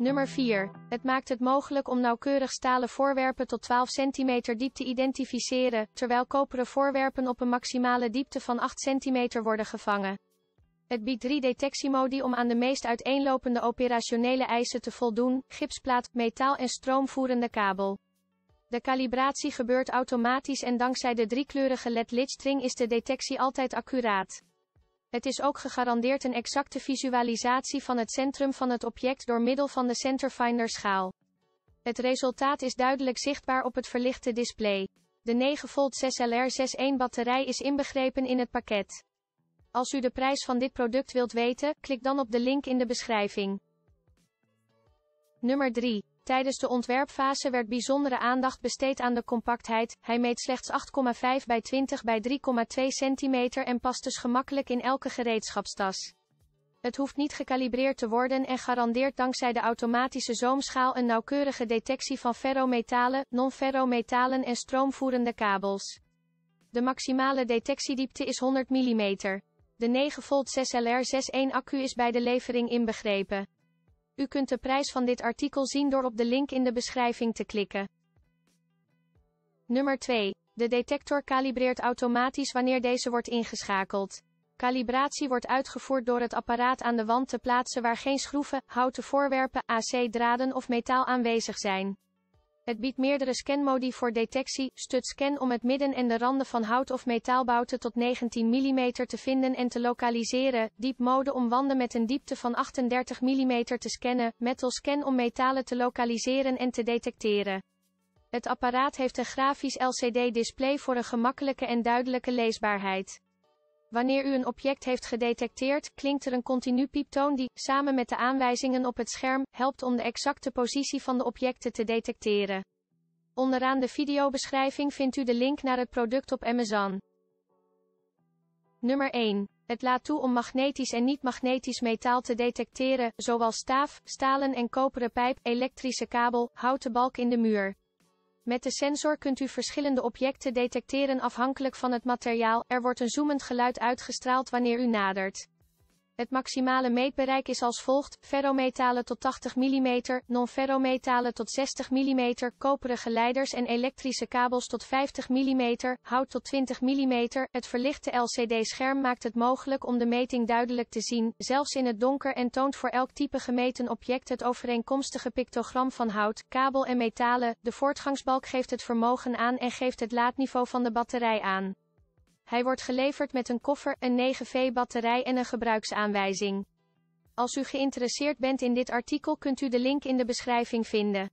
Nummer 4. Het maakt het mogelijk om nauwkeurig stalen voorwerpen tot 12 cm diep te identificeren, terwijl koperen voorwerpen op een maximale diepte van 8 cm worden gevangen. Het biedt drie detectiemodi om aan de meest uiteenlopende operationele eisen te voldoen, gipsplaat, metaal en stroomvoerende kabel. De kalibratie gebeurt automatisch en dankzij de driekleurige LED-lichtstring is de detectie altijd accuraat. Het is ook gegarandeerd een exacte visualisatie van het centrum van het object door middel van de Centerfinder schaal. Het resultaat is duidelijk zichtbaar op het verlichte display. De 9 volt 6LR61 batterij is inbegrepen in het pakket. Als u de prijs van dit product wilt weten, klik dan op de link in de beschrijving. Nummer 3. Tijdens de ontwerpfase werd bijzondere aandacht besteed aan de compactheid. Hij meet slechts 8,5 bij 20 bij 3,2 cm en past dus gemakkelijk in elke gereedschapstas. Het hoeft niet gekalibreerd te worden en garandeert dankzij de automatische zoomschaal een nauwkeurige detectie van ferrometalen, non-ferrometalen en stroomvoerende kabels. De maximale detectiediepte is 100 mm. De 9 volt 6LR61 accu is bij de levering inbegrepen. U kunt de prijs van dit artikel zien door op de link in de beschrijving te klikken. Nummer 2. De detector kalibreert automatisch wanneer deze wordt ingeschakeld. Kalibratie wordt uitgevoerd door het apparaat aan de wand te plaatsen waar geen schroeven, houten voorwerpen, AC-draden of metaal aanwezig zijn. Het biedt meerdere scanmodi voor detectie, studscan om het midden en de randen van hout of metaalbouten tot 19 mm te vinden en te lokaliseren, diepmode om wanden met een diepte van 38 mm te scannen, metal scan om metalen te lokaliseren en te detecteren. Het apparaat heeft een grafisch LCD-display voor een gemakkelijke en duidelijke leesbaarheid. Wanneer u een object heeft gedetecteerd, klinkt er een continu pieptoon die, samen met de aanwijzingen op het scherm, helpt om de exacte positie van de objecten te detecteren. Onderaan de videobeschrijving vindt u de link naar het product op Amazon. Nummer 1. Het laat toe om magnetisch en niet-magnetisch metaal te detecteren, zoals staaf, stalen en koperen pijp, elektrische kabel, houten balk in de muur. Met de sensor kunt u verschillende objecten detecteren afhankelijk van het materiaal. Er wordt een zoemend geluid uitgestraald wanneer u nadert. Het maximale meetbereik is als volgt, ferrometalen tot 80 mm, non-ferrometalen tot 60 mm, koperen geleiders en elektrische kabels tot 50 mm, hout tot 20 mm. Het verlichte LCD-scherm maakt het mogelijk om de meting duidelijk te zien, zelfs in het donker en toont voor elk type gemeten object het overeenkomstige pictogram van hout, kabel en metalen. De voortgangsbalk geeft het vermogen aan en geeft het laadniveau van de batterij aan. Hij wordt geleverd met een koffer, een 9V batterij en een gebruiksaanwijzing. Als u geïnteresseerd bent in dit artikel kunt u de link in de beschrijving vinden.